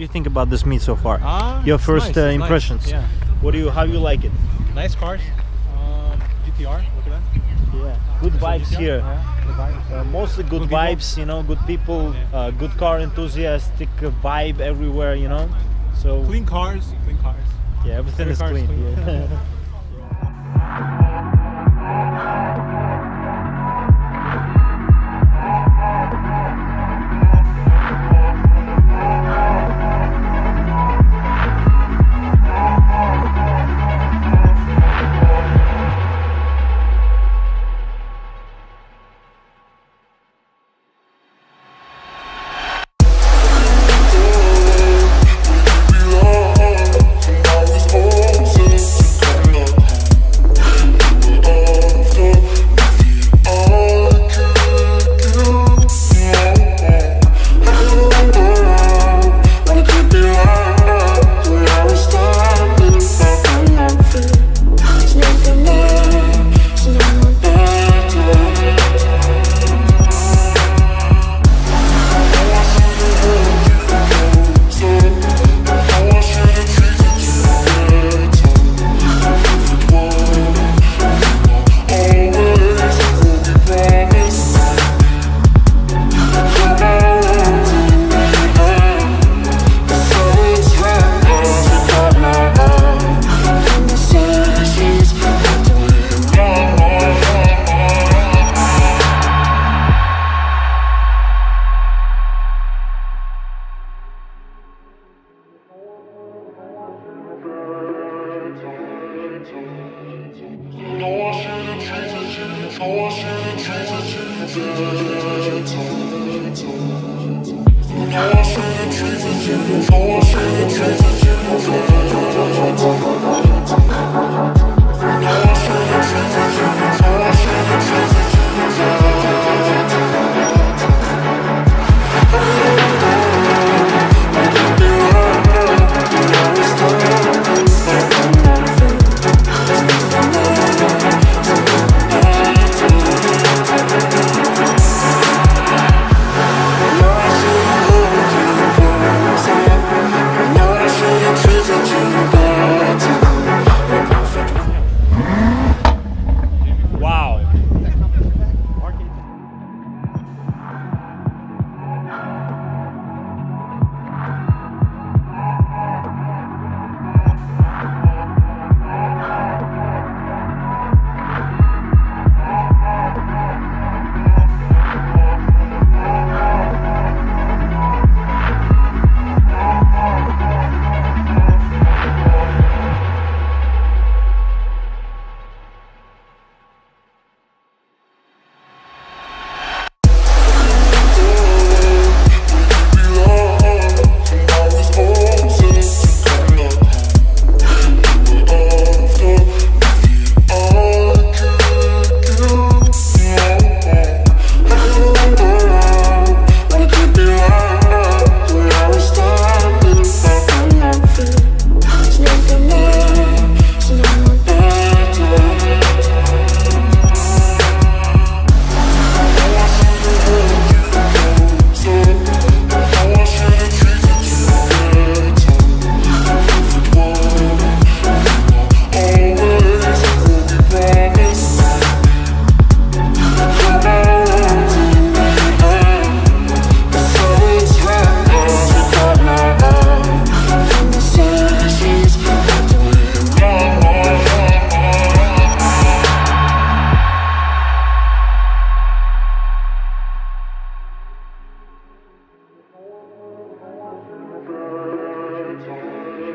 do you think about this meet so far? Ah, Your first nice, uh, it's nice. impressions. Yeah, What do you? How you like it? nice cars. Um, GTR. Look at that. Yeah. Good vibes GTR. here. Yeah, good vibes. Uh, mostly good, Good people. vibes, you know, good people, Yeah. uh, good car enthusiastic vibe everywhere, you know. So Clean cars. Clean cars. yeah, everything is car is clean. clean. Yeah. 我是你锤子警察我是你锤子你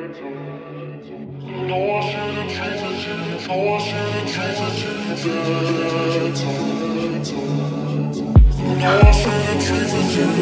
Know I should've treated you.